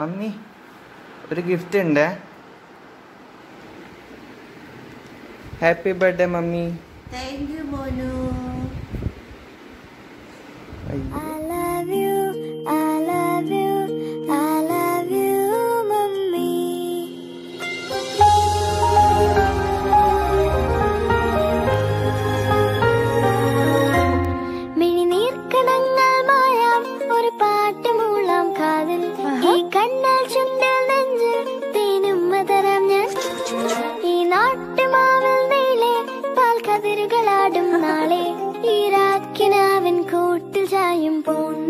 Mummy ഒരു gift ഉണ്ട് happy birthday mummy. Thank you Monu. അയ്യോ. നാളെ ഈ രാക്കിനാവൻ കൂട്ടിൽ ചായും പോൺ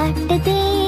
काट दे